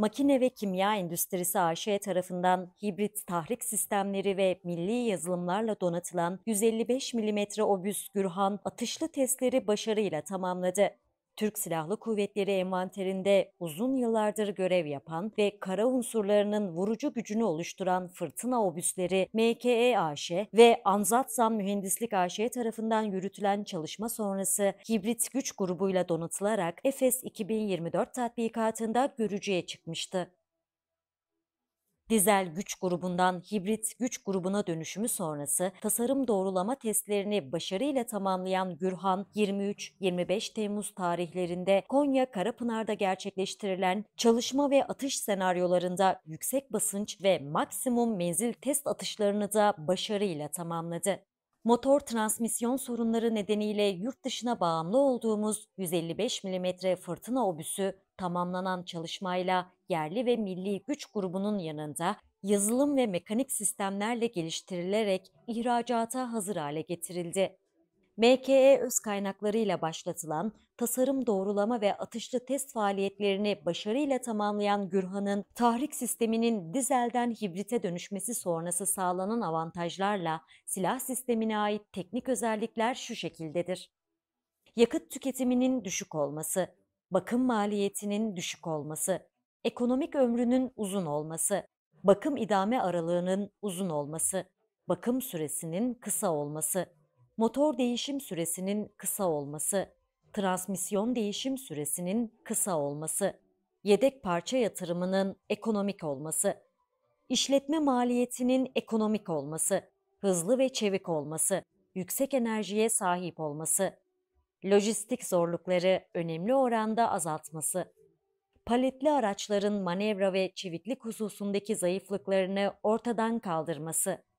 Makine ve Kimya Endüstrisi AŞ tarafından hibrit tahrik sistemleri ve milli yazılımlarla donatılan 155 mm obüs Gürhan atışlı testleri başarıyla tamamladı. Türk Silahlı Kuvvetleri envanterinde uzun yıllardır görev yapan ve kara unsurlarının vurucu gücünü oluşturan Fırtına obüsleri MKE AŞ ve Anzatsan Mühendislik AŞ tarafından yürütülen çalışma sonrası hibrit güç grubuyla donatılarak Efes 2024 tatbikatında görücüye çıkmıştı. Dizel güç grubundan hibrit güç grubuna dönüşümü sonrası tasarım doğrulama testlerini başarıyla tamamlayan Gürhan 23-25 Temmuz tarihlerinde Konya Karapınar'da gerçekleştirilen çalışma ve atış senaryolarında yüksek basınç ve maksimum menzil test atışlarını da başarıyla tamamladı. Motor transmisyon sorunları nedeniyle yurt dışına bağımlı olduğumuz 155 mm fırtına obüsü tamamlanan çalışmayla yerli ve milli güç grubunun yanında yazılım ve mekanik sistemlerle geliştirilerek ihracata hazır hale getirildi. MKE öz kaynaklarıyla başlatılan tasarım doğrulama ve atışlı test faaliyetlerini başarıyla tamamlayan Gürhan'ın tahrik sisteminin dizelden hibrite dönüşmesi sonrası sağlanan avantajlarla silah sistemine ait teknik özellikler şu şekildedir. Yakıt tüketiminin düşük olması, bakım maliyetinin düşük olması, ekonomik ömrünün uzun olması, bakım idame aralığının uzun olması, bakım süresinin kısa olması, motor değişim süresinin kısa olması, transmisyon değişim süresinin kısa olması, yedek parça yatırımının ekonomik olması, işletme maliyetinin ekonomik olması, hızlı ve çevik olması, yüksek enerjiye sahip olması, lojistik zorlukları önemli oranda azaltması, paletli araçların manevra ve çeviklik hususundaki zayıflıklarını ortadan kaldırması,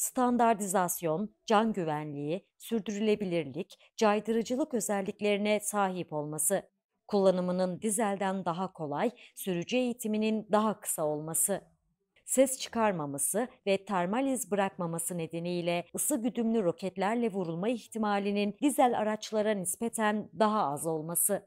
standartizasyon, can güvenliği, sürdürülebilirlik, caydırıcılık özelliklerine sahip olması, kullanımının dizelden daha kolay, sürücü eğitiminin daha kısa olması, ses çıkarmaması ve termal iz bırakmaması nedeniyle ısı güdümlü roketlerle vurulma ihtimalinin dizel araçlara nispeten daha az olması,